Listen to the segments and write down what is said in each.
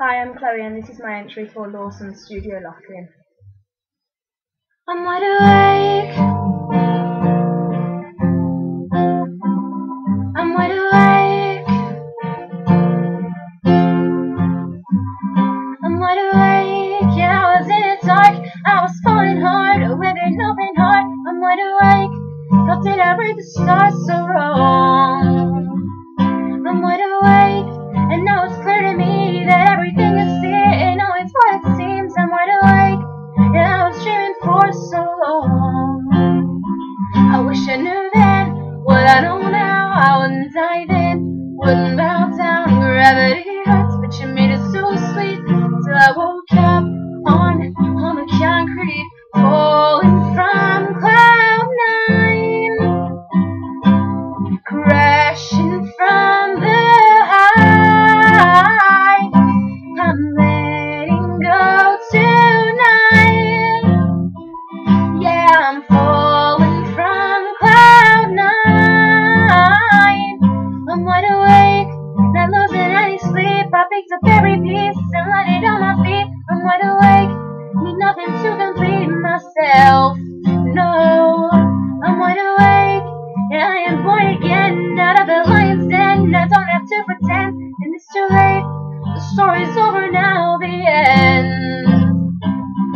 Hi, I'm Chloe and this is my entry for Lawson's Studio Lock-In. I'm wide awake. I'm wide awake. I'm wide awake. Yeah, I was in the dark. I was falling hard with an open heart. I'm wide awake. I read the stars so wrong? I'm wide awake, I dive wouldn't bow nothing to complete myself. No, I'm wide awake, and I am born again out of the lion's den. I don't have to pretend, and it's too late. The story's over now, the end.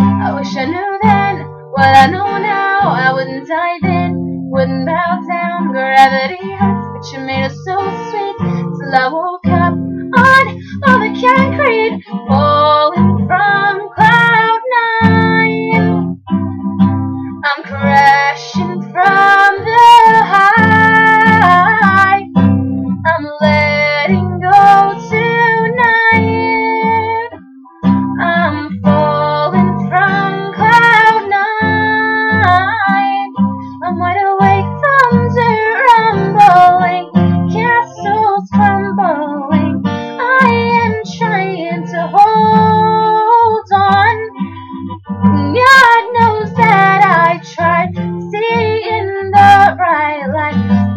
I wish I knew then what I know now. I wouldn't dive in, wouldn't bow down. Gravity hurts, but you made it so sweet. Till I woke up on all the concrete, falling I'm crashing from the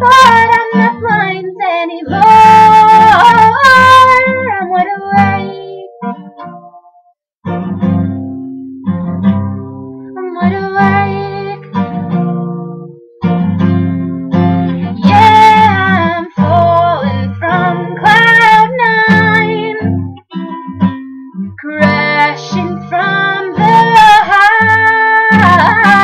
but I'm not blind anymore. I'm wide awake. I'm wide awake. Yeah, I'm falling from cloud nine, crashing from the high.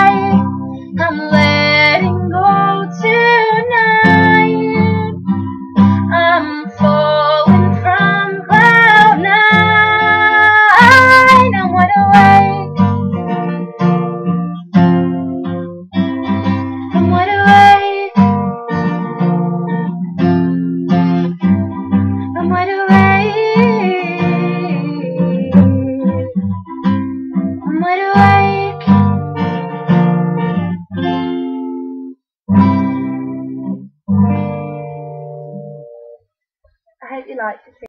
You liked it.